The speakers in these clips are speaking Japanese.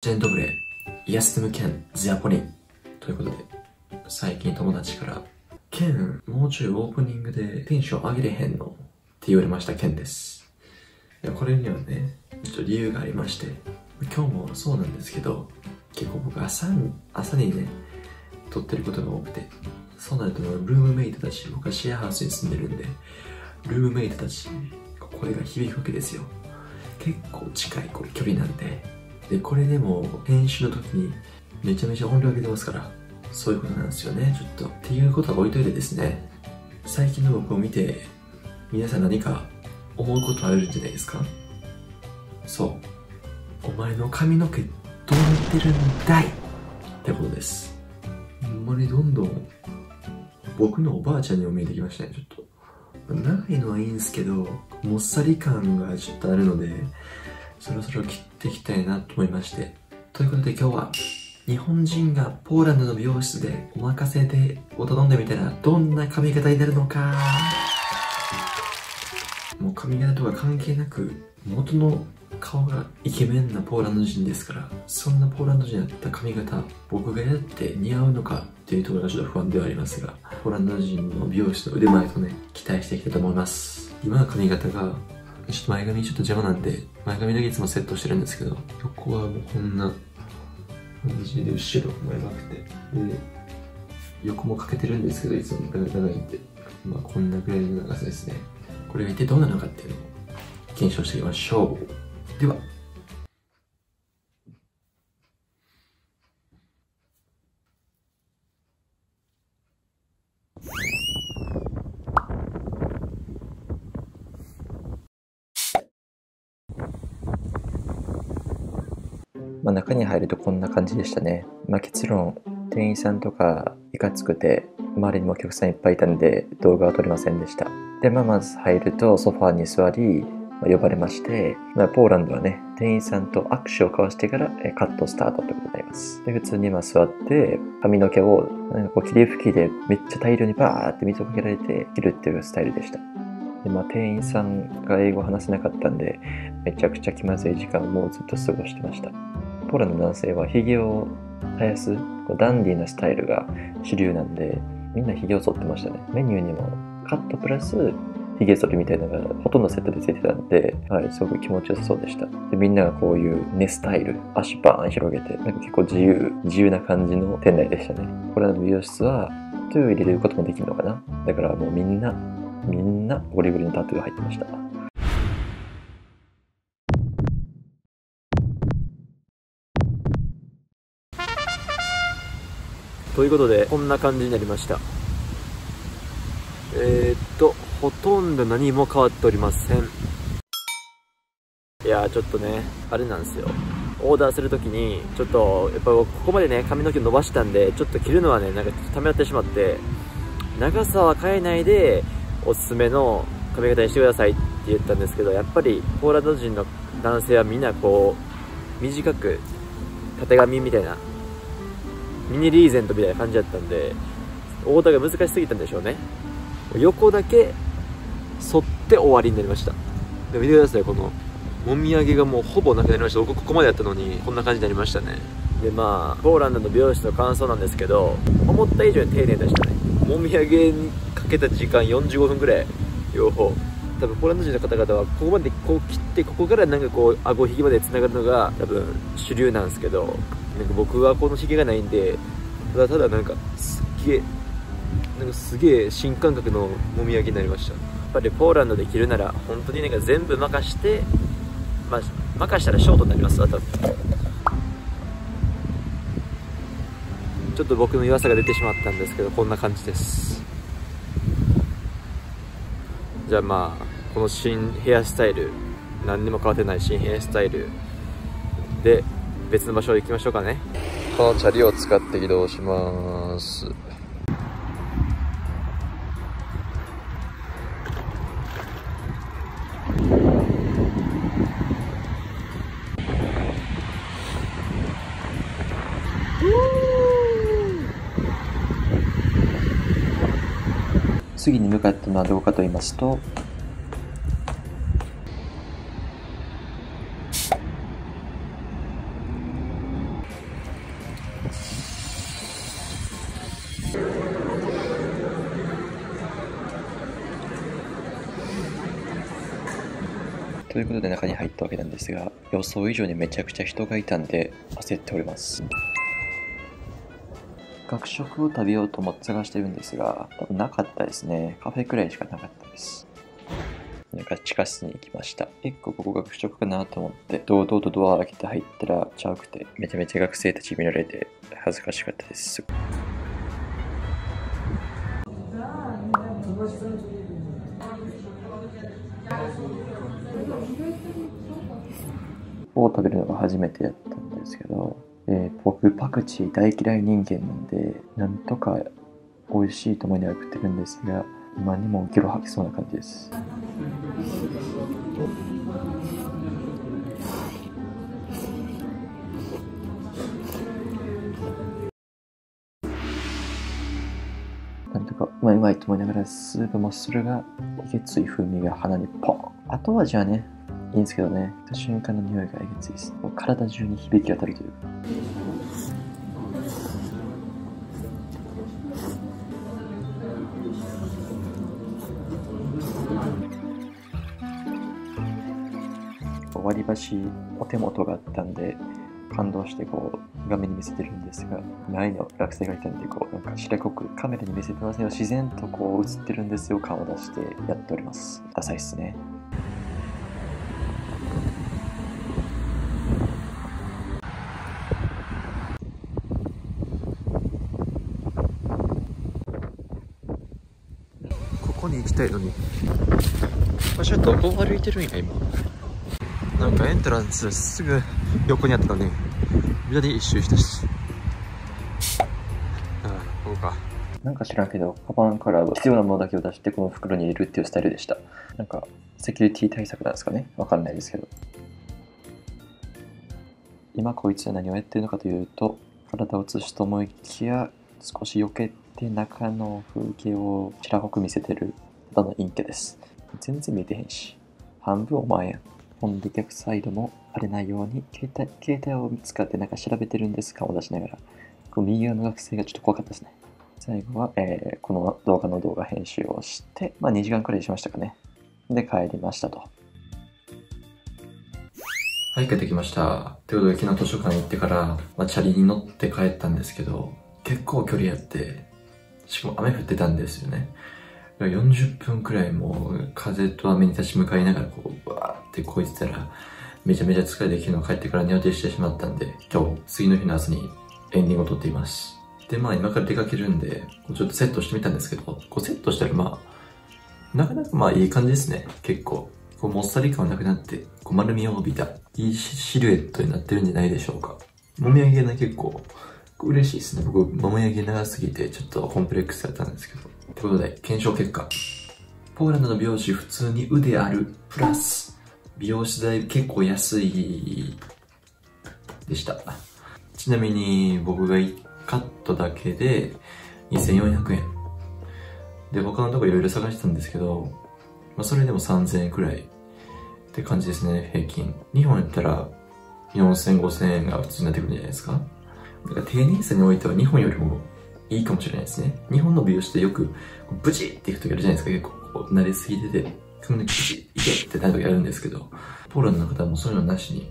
ジェントブレ、イヤステムケン、ジャポニン。ということで、最近友達から、ケン、もうちょいオープニングでテンション上げれへんの？って言われました、ケンです。いや、これにはね、ちょっと理由がありまして、今日もそうなんですけど、結構僕朝に、朝にね、撮ってることが多くて、そうなるとルームメイトたち、僕はシェアハウスに住んでるんで、ルームメイトたち、声が響くわけですよ。結構近いこれ距離なんで、で、これでも編集の時にめちゃめちゃ音量上げてますから、そういうことなんですよね、ちょっと。っていうことは置いといてですね、最近の僕を見て、皆さん何か思うことあるんじゃないですか？そう。お前の髪の毛どうなってるんだい？ってことです。ほんまにどんどん僕のおばあちゃんにも見えてきましたね、ちょっと。長いのはいいんですけど、もっさり感がちょっとあるので、そろそろ切っていきたいなと思いまして。ということで今日は、日本人がポーランドの美容室でお任せでを頼んでみたらどんな髪型になるのか。もう髪型とか関係なく、元の顔がイケメンなポーランド人ですから、そんなポーランド人だった髪型、僕がやって似合うのかっていうところがちょっと不安ではありますが、ポーランド人の美容師の腕前とね、期待していきたいと思います。今の髪型が、ちょっと前髪ちょっと邪魔なんで、前髪だけいつもセットしてるんですけど、横はもうこんな感じで、後ろも長くて、で、横もかけてるんですけど、いつも長いんで、まあこんなぐらいの長さですね。これが一体どうなのかっていうのを検証していきましょう。では、まあ、中に入るとこんな感じでしたね。まあ、結論、店員さんとかいかつくて、周りにもお客さんいっぱいいたんで動画は撮れませんでした。で、まあ、まず入るとソファーに座り、まあ、呼ばれまして、まあ、ポーランドはね、店員さんと握手を交わしてからカットスタートってことになります。で、普通にま座って、髪の毛をなんかこう霧吹きでめっちゃ大量にバーって水をかけられて切るっていうスタイルでした。で、まあ、店員さんが英語を話せなかったんで、めちゃくちゃ気まずい時間をもうずっと過ごしてました。ポーランドの男性はヒゲを生やすダンディーなスタイルが主流なんで、みんなヒゲを剃ってましたね。メニューにもカットプラスヒゲ剃りみたいなのがほとんどセットでついてたんで、はい、すごく気持ちよさそうでした。で、みんながこういうネスタイル、足バーン広げて、なんか結構自由、自由な感じの店内でしたね。ポーランドの美容室は、トゥー入れることもできるのかなだからもうみんな、みんなゴリゴリのタトゥーが入ってました。ということでこんな感じになりました。えー、っとほとんど何も変わっておりません。いやちょっとねあれなんですよ。オーダーするときにちょっとやっぱここまでね髪の毛伸ばしたんでちょっと切るのはねなんかためらってしまって長さは変えないでおすすめの髪型にしてくださいって言ったんですけどやっぱりポーランド人の男性はみんなこう短くたてがみみたいなミニリーゼントみたいな感じだったんでオーダーが難しすぎたんでしょうね。横だけ沿って終わりになりました。で見てください。このもみあげがもうほぼなくなりました。僕ここまでやったのにこんな感じになりましたね。でまあポーランドの美容室の感想なんですけど思った以上に丁寧でしたね。もみあげにかけた時間45分ぐらい。両方。多分ポーランド人の方々はここまでこう切ってここからなんかこう顎ひげまでつながるのが多分主流なんですけどなんか僕はこのひげがないんでただただなんかすっげえなんかすげえ新感覚のもみあげになりました。やっぱりポーランドで着るなら本当になんか全部任してまあ任したらショートになりますわ多分。ちょっと僕の弱さが出てしまったんですけどこんな感じです。じゃあまあこの新ヘアスタイル何にも変わってない新ヘアスタイルで別の場所行きましょうかねこのチャリを使って移動します。次に向かったのはどこかと言いますと、ということで中に入ったわけなんですが、予想以上にめちゃくちゃ人がいたんで焦っております。学食を食べようと思って探してるんですが、多分なかったですね。カフェくらいしかなかったです。なんか地下室に行きました。結構ここ学食かなと思って、堂々とドア開けて入ったらちゃうくて、めちゃめちゃ学生たち見られて恥ずかしかったです。を食べるのが初めてやったんですけど、えー僕パクチー大嫌い人間なんでなんとか美味しいと思いながら食ってるんですが今にもゲロ吐きそうな感じです。なんとかうまいうまいと思いながらスープもするがえげつい風味が鼻にポン。後味はねいいんですけどね。瞬間の匂いがえげついです。もう体中に響き渡るというか。割り箸お手元があったんで感動してこう画面に見せてるんですが前の学生がいたんでこうなんか白濃くカメラに見せてませんよ自然とこう映ってるんですよ。顔を出してやっております。ダサいっすねここに行きたいのに。わしはどこを歩いてるんや今。なんかエントランスすぐ横にあったのに左一周したし。ああここか。なんか知らんけどカバンから必要なものだけを出してこの袋に入れるっていうスタイルでした。なんかセキュリティ対策なんですかね。わかんないですけど。今こいつは何をやってるのかというと体を映すと思いきや少し避けて中の風景をちらほく見せてるただの陰キャです。全然見てへんし。半分お前やん。ほんで逆サイドもバレないように携帯携帯を使ってなんか調べてるんです顔を出しながら。こう右側の学生がちょっと怖かったですね。最後は、えーこの動画の動画編集をして、まあ、2時間くらいしましたかね。で帰りましたと。はい、帰ってきました。ということで、昨日図書館行ってから、まあ、チャリに乗って帰ったんですけど、結構距離あって、しかも雨降ってたんですよね。40分くらいもう風と雨に立ち向かいながらこう、バーってこいてたら、めちゃめちゃ疲れて昨日帰ってから寝落ちしてしまったんで、今日、次の日の朝にエンディングを撮っています。で、まあ今から出かけるんで、ちょっとセットしてみたんですけど、こうセットしたらまあ、なかなかまあいい感じですね。結構。こうもっさり感はなくなって、こう丸みを帯びた、いいシシルエットになってるんじゃないでしょうか。もみあげが結構、嬉しいですね。僕、もみあげ長すぎて、ちょっとコンプレックスだったんですけど。ということで、検証結果。ポーランドの美容師普通に腕ある。プラス、美容師代結構安い、でした。ちなみに、僕が1カットだけで2400円。で、他のとこいろいろ探してたんですけど、まあ、それでも3000円くらいって感じですね、平均。日本やったら4000、5000円が普通になってくるんじゃないですか。だから丁寧さにおいては日本よりもいいかもしれないですね。日本の美容師ってよくブチっていくときあるじゃないですか。結構こう慣れすぎてて、髪のブチいけってなるときあるんですけど、ポーランドの方はもうそういうのなしに、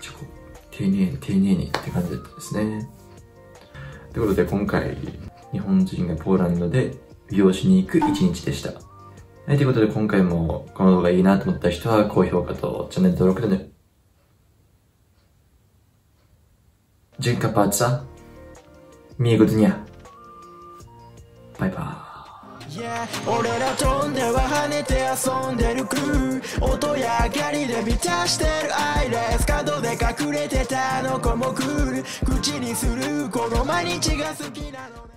ちょこ丁寧に丁寧にって感じだったですね。ということで今回、日本人がポーランドで美容師に行く一日でした。はい、ということで今回もこの動画いいなと思った人は高評価とチャンネル登録でね。Dziękuję bardzo. Miłego dnia. バイバイ。Yeah 俺ら飛んでは跳ねて遊んでるクル。ー音や明かりで満たしてる。アイレス角で隠れてたあの子もクール。口にする。この毎日が好きなの。